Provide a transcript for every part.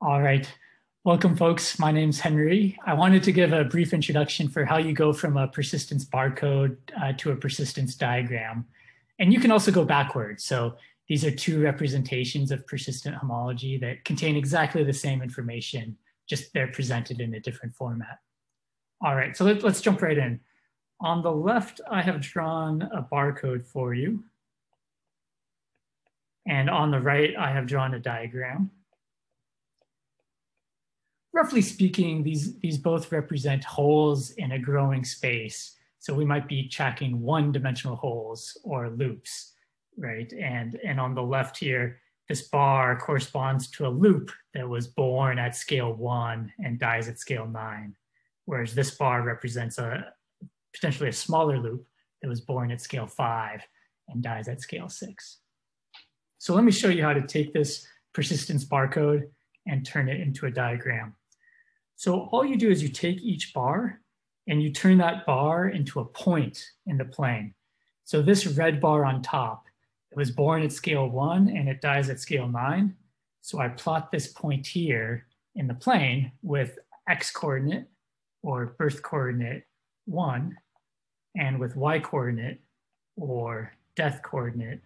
All right. Welcome, folks. My name's Henry. I wanted to give a brief introduction for how you go from a persistence barcode uh, to a persistence diagram. And you can also go backwards. So these are two representations of persistent homology that contain exactly the same information, just they're presented in a different format. All right, so let, let's jump right in. On the left, I have drawn a barcode for you. And on the right, I have drawn a diagram. Roughly speaking, these, these both represent holes in a growing space. So we might be tracking one dimensional holes or loops, right? And, and on the left here, this bar corresponds to a loop that was born at scale one and dies at scale nine, whereas this bar represents a potentially a smaller loop that was born at scale five and dies at scale six. So let me show you how to take this persistence barcode and turn it into a diagram. So all you do is you take each bar and you turn that bar into a point in the plane. So this red bar on top, it was born at scale one and it dies at scale nine. So I plot this point here in the plane with x coordinate or birth coordinate one and with y coordinate or death coordinate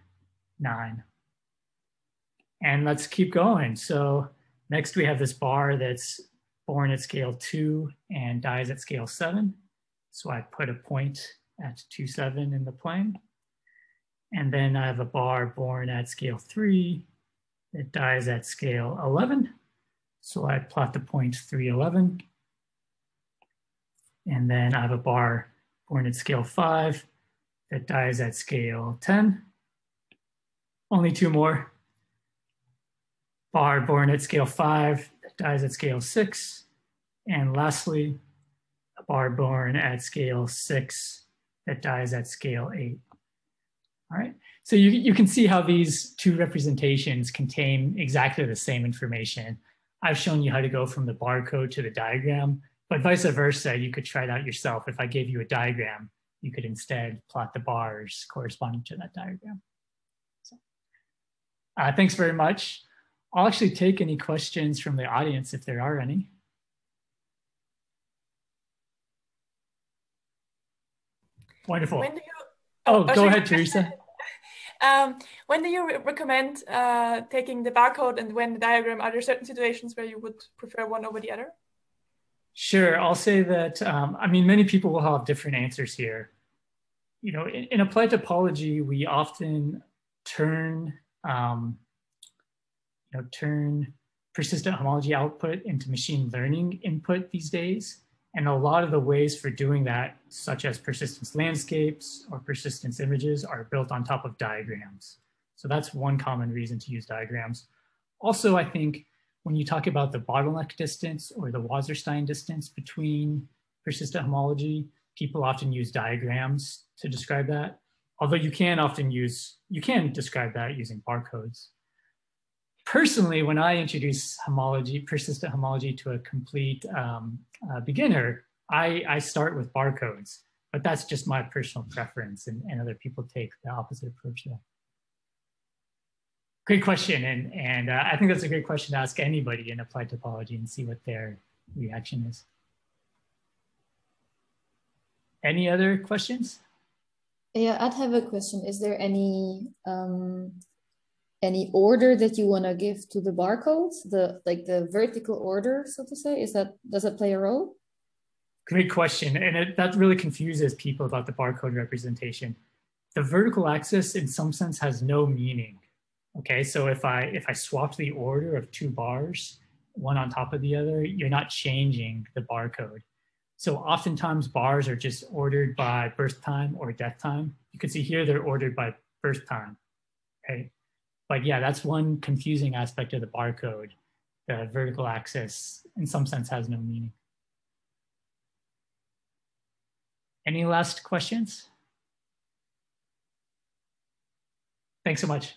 nine. And let's keep going. So next we have this bar that's born at scale two and dies at scale seven. So I put a point at two, seven in the plane. And then I have a bar born at scale three that dies at scale 11. So I plot the point 311. And then I have a bar born at scale five that dies at scale 10. Only two more bar born at scale five dies at scale six. And lastly, a bar born at scale six that dies at scale eight. All right, so you, you can see how these two representations contain exactly the same information. I've shown you how to go from the barcode to the diagram, but vice versa, you could try it out yourself. If I gave you a diagram, you could instead plot the bars corresponding to that diagram. So, uh, thanks very much. I'll actually take any questions from the audience if there are any. Wonderful. When do you, oh, oh go ahead, Teresa. Um, when do you re recommend uh, taking the barcode and when the diagram? Are there certain situations where you would prefer one over the other? Sure. I'll say that, um, I mean, many people will have different answers here. You know, in, in applied topology, we often turn um, you know, turn persistent homology output into machine learning input these days. And a lot of the ways for doing that, such as persistence landscapes or persistence images, are built on top of diagrams. So that's one common reason to use diagrams. Also, I think when you talk about the bottleneck distance or the Wasserstein distance between persistent homology, people often use diagrams to describe that. Although you can often use, you can describe that using barcodes personally, when I introduce homology, persistent homology to a complete um, uh, beginner, I, I start with barcodes, but that's just my personal preference and, and other people take the opposite approach there. Great question. And, and uh, I think that's a great question to ask anybody in applied topology and see what their reaction is. Any other questions? Yeah, I'd have a question. Is there any um, any order that you want to give to the barcodes the like the vertical order so to say? Is that does that play a role? Great question and it, that really confuses people about the barcode representation. The vertical axis in some sense has no meaning okay? So if i if i swap the order of two bars one on top of the other you're not changing the barcode. So oftentimes bars are just ordered by birth time or death time. You can see here they're ordered by birth time okay but yeah, that's one confusing aspect of the barcode. The vertical axis, in some sense, has no meaning. Any last questions? Thanks so much.